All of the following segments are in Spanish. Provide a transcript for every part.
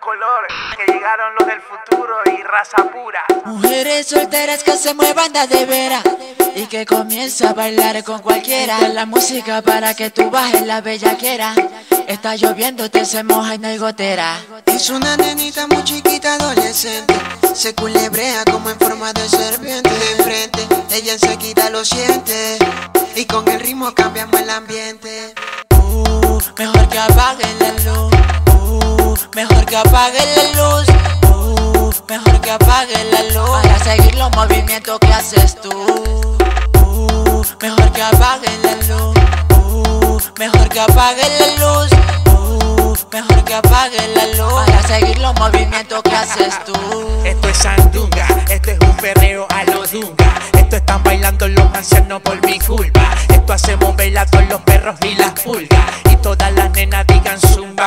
color, que llegaron los del futuro y raza pura. Mujeres solteras que se muevan de veras y que comienza a bailar con cualquiera. La música para que tú bajes la bellaquera. Está lloviendo, te se moja y no hay gotera. Es una nenita muy chiquita, adolescente. Se culebrea como en forma de serpiente. De frente, ella enseguida lo siente. Y con el ritmo cambiamos el ambiente. Uh, mejor que apaguen la luz. Mejor que apaguen la luz. Uh, mejor que apaguen la luz. Para seguir los movimientos que haces tú. Uh, mejor que apaguen la luz. Uh, mejor que apaguen la luz. Mejor que apaguen la luz. Para seguir los movimientos que haces tú. Esto es sandunga, esto es un perreo a los dunga. Esto están bailando los ancianos por mi culpa. Esto hacemos mover a todos los perros y las pulgas.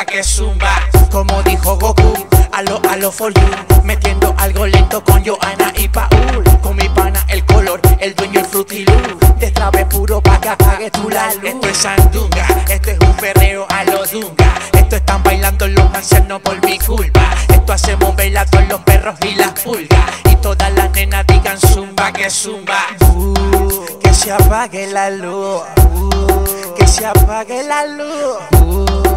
Que zumba. Como dijo Goku, a lo a lo for you. Metiendo algo lento con Johanna y Paul. Con mi pana el color, el dueño el frutilú. De trabe puro pa' que apague tu la luz. Esto es sandunga, esto es un perreo a los dunga. Esto están bailando los ancianos por mi culpa. Esto hacemos a todos los perros y las pulgas. Y todas las nenas digan zumba que zumba. Uh, que se apague la luz. Uh, que se apague la luz.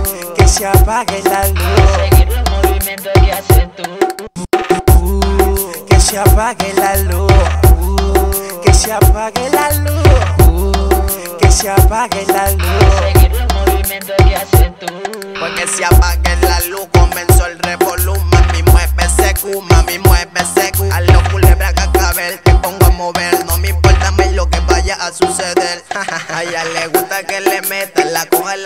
Se apague la luz. Seguir los movimientos que haces tú. Uh, que se apague la luz. Uh, que se apague la luz. Uh, que se apague la luz. Seguir los movimientos que haces tú. Porque se apague la luz, comenzó el revolú Mami, mueve secu, mami, mueve secu A los culebra cascabel, te pongo a mover No me importa más lo que vaya a suceder A ella le gusta que le meta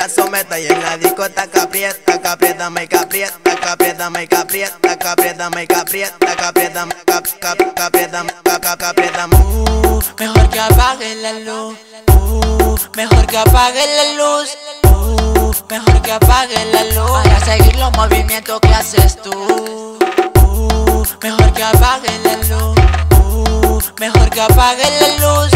La someta y en la disco está caprieta Capriétame caprieta, capriétame caprieta Capriétame caprieta, capriétame, cap, cap, capriétame, cap, cap, capriétame Uh, mejor que apaguen la luz. Uh, mejor que apaguen la luz. Uh, mejor que apaguen la luz. Para seguir los movimientos que haces tú. Uh, mejor que apaguen la luz. Mejor que apaguen la luz.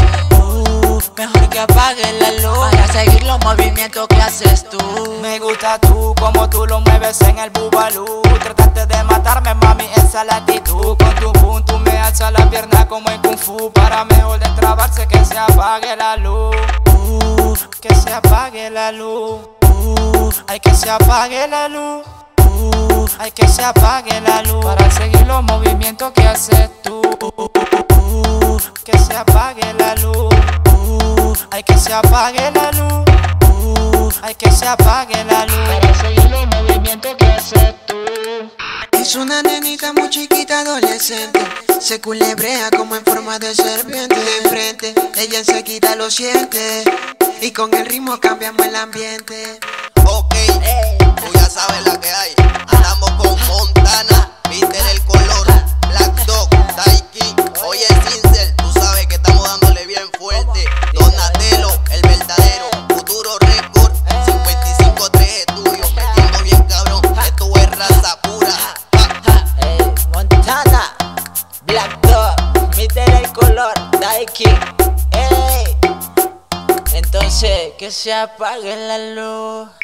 Mejor que apaguen la luz. Para seguir los movimientos que haces tú. Me gusta tú, como tú lo mueves en el bubalú. Trataste de matarme, mami, esa es la actitud. Con tu punto me alza la pierna como en Kung Fu. Para mejor destrabarse que se apague la luz. Uh, Que se apague la luz. Uh, Hay que se apague la luz. Hay que se apague la luz. Para seguir los movimientos que haces tú. Que se apague la luz Hay que se apague la luz uh. Hay que se apague la luz Para seguir los movimientos que haces tú. Es una nenita muy chiquita, adolescente. Se culebrea como en forma de serpiente. De frente, ella enseguida lo siente. Y con el ritmo cambiamos el ambiente. Ok, tú ya sabes la Entonces, que se apague la luz.